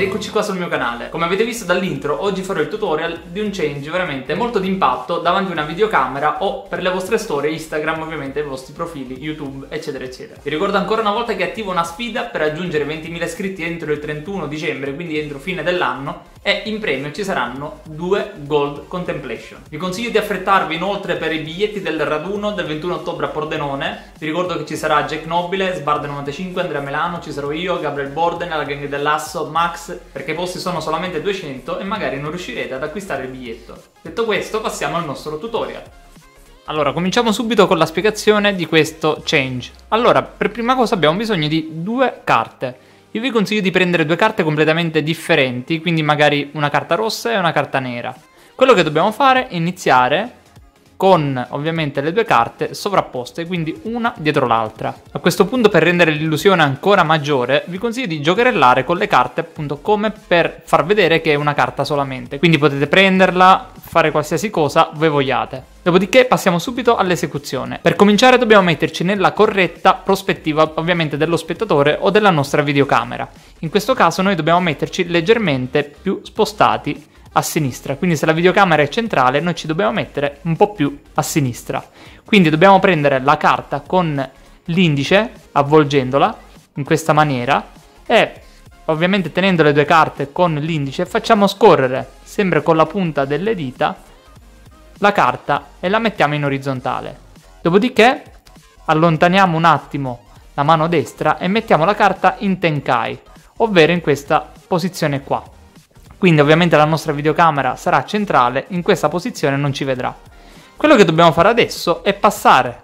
ed eccoci qua sul mio canale. Come avete visto dall'intro oggi farò il tutorial di un change veramente molto d'impatto davanti a una videocamera o per le vostre storie Instagram ovviamente i vostri profili YouTube eccetera eccetera. Vi ricordo ancora una volta che attivo una sfida per raggiungere 20.000 iscritti entro il 31 dicembre quindi entro fine dell'anno e in premio ci saranno due Gold Contemplation. Vi consiglio di affrettarvi inoltre per i biglietti del raduno del 21 ottobre a Pordenone. Vi ricordo che ci sarà Jack Nobile, Sbarde95, Andrea Melano, ci sarò io, Gabriel Borden, la gang dell'asso, Max, perché i posti sono solamente 200 e magari non riuscirete ad acquistare il biglietto. Detto questo, passiamo al nostro tutorial. Allora, cominciamo subito con la spiegazione di questo change. Allora, per prima cosa abbiamo bisogno di due carte. Io vi consiglio di prendere due carte completamente differenti, quindi magari una carta rossa e una carta nera. Quello che dobbiamo fare è iniziare con ovviamente le due carte sovrapposte, quindi una dietro l'altra. A questo punto per rendere l'illusione ancora maggiore vi consiglio di giocherellare con le carte appunto come per far vedere che è una carta solamente, quindi potete prenderla, fare qualsiasi cosa voi vogliate. Dopodiché passiamo subito all'esecuzione. Per cominciare dobbiamo metterci nella corretta prospettiva ovviamente dello spettatore o della nostra videocamera. In questo caso noi dobbiamo metterci leggermente più spostati a sinistra. Quindi se la videocamera è centrale noi ci dobbiamo mettere un po' più a sinistra. Quindi dobbiamo prendere la carta con l'indice avvolgendola in questa maniera e ovviamente tenendo le due carte con l'indice facciamo scorrere sempre con la punta delle dita la carta e la mettiamo in orizzontale. Dopodiché allontaniamo un attimo la mano destra e mettiamo la carta in Tenkai, ovvero in questa posizione qua. Quindi ovviamente la nostra videocamera sarà centrale, in questa posizione non ci vedrà. Quello che dobbiamo fare adesso è passare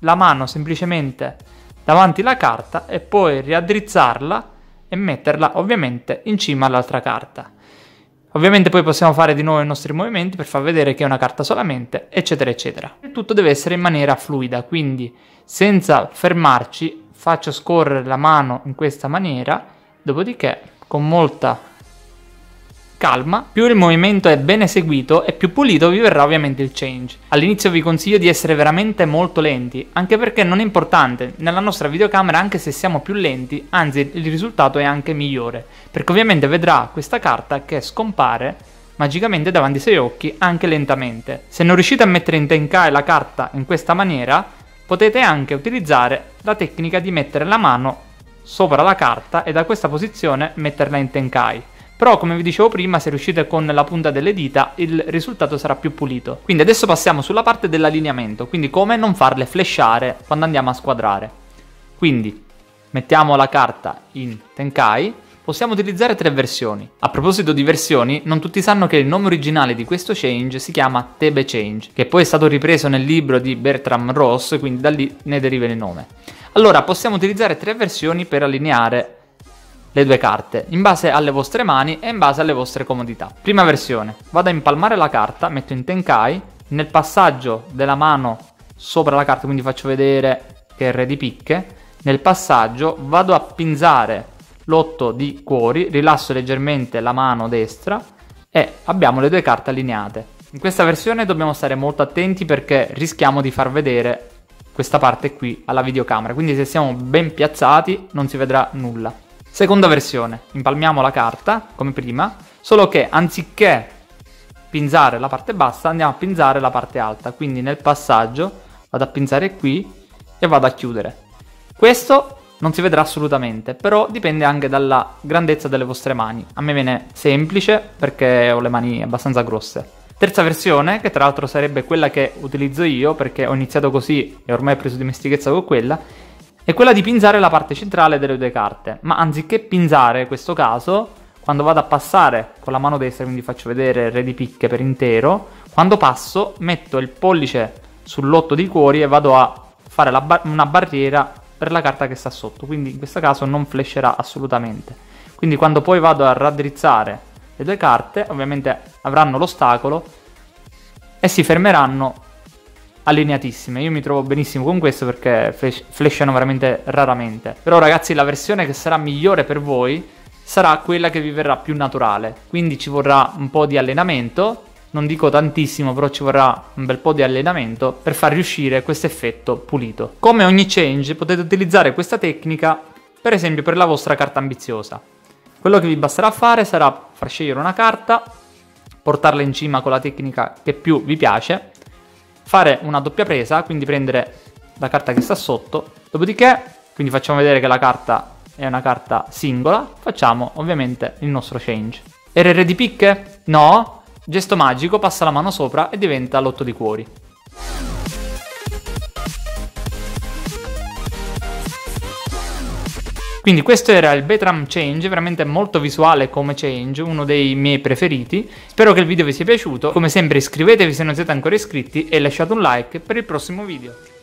la mano semplicemente davanti alla carta e poi riaddrizzarla e metterla ovviamente in cima all'altra carta. Ovviamente poi possiamo fare di nuovo i nostri movimenti per far vedere che è una carta solamente, eccetera, eccetera. Il tutto deve essere in maniera fluida, quindi senza fermarci faccio scorrere la mano in questa maniera, dopodiché con molta calma, più il movimento è ben eseguito e più pulito vi verrà ovviamente il change. All'inizio vi consiglio di essere veramente molto lenti, anche perché non è importante, nella nostra videocamera anche se siamo più lenti, anzi il risultato è anche migliore, perché ovviamente vedrà questa carta che scompare magicamente davanti ai suoi occhi anche lentamente. Se non riuscite a mettere in tenkai la carta in questa maniera, potete anche utilizzare la tecnica di mettere la mano sopra la carta e da questa posizione metterla in tenkai. Però come vi dicevo prima, se riuscite con la punta delle dita, il risultato sarà più pulito. Quindi adesso passiamo sulla parte dell'allineamento, quindi come non farle flashare quando andiamo a squadrare. Quindi mettiamo la carta in Tenkai, possiamo utilizzare tre versioni. A proposito di versioni, non tutti sanno che il nome originale di questo change si chiama Tebe Change, che poi è stato ripreso nel libro di Bertram Ross, quindi da lì ne deriva il nome. Allora, possiamo utilizzare tre versioni per allineare le due carte, in base alle vostre mani e in base alle vostre comodità. Prima versione, vado a impalmare la carta, metto in Tenkai, nel passaggio della mano sopra la carta, quindi faccio vedere che è re di picche, nel passaggio vado a pinzare l'otto di cuori, rilasso leggermente la mano destra e abbiamo le due carte allineate. In questa versione dobbiamo stare molto attenti perché rischiamo di far vedere questa parte qui alla videocamera, quindi se siamo ben piazzati non si vedrà nulla. Seconda versione, impalmiamo la carta come prima, solo che anziché pinzare la parte bassa andiamo a pinzare la parte alta, quindi nel passaggio vado a pinzare qui e vado a chiudere. Questo non si vedrà assolutamente, però dipende anche dalla grandezza delle vostre mani. A me viene semplice perché ho le mani abbastanza grosse. Terza versione, che tra l'altro sarebbe quella che utilizzo io perché ho iniziato così e ormai ho preso dimestichezza con quella, è quella di pinzare la parte centrale delle due carte, ma anziché pinzare in questo caso, quando vado a passare con la mano destra, quindi faccio vedere il re di picche per intero, quando passo metto il pollice sull'otto di cuori e vado a fare bar- una barriera per la carta che sta sotto, quindi in questo caso non flasherà assolutamente. Quindi quando poi vado a raddrizzare le due carte, ovviamente avranno l'ostacolo e si fermeranno allineatissime. Io mi trovo benissimo con questo perché flash- flashano veramente raramente. Però ragazzi la versione che sarà migliore per voi sarà quella che vi verrà più naturale. Quindi ci vorrà un po' di allenamento. Non dico tantissimo, però ci vorrà un bel po' di allenamento per far riuscire questo effetto pulito. Come ogni change potete utilizzare questa tecnica per esempio per la vostra carta ambiziosa. Quello che vi basterà fare sarà far scegliere una carta, portarla in cima con la tecnica che più vi piace, fare una doppia presa, quindi prendere la carta che sta sotto, dopodiché, quindi facciamo vedere che la carta è una carta singola, facciamo ovviamente il nostro change. RR di picche? No, gesto magico, passa la mano sopra e diventa l'otto di cuori. Quindi questo era il Betram Change, veramente molto visuale come change, uno dei miei preferiti. Spero che il video vi sia piaciuto, come sempre iscrivetevi se non siete ancora iscritti e lasciate un like per il prossimo video.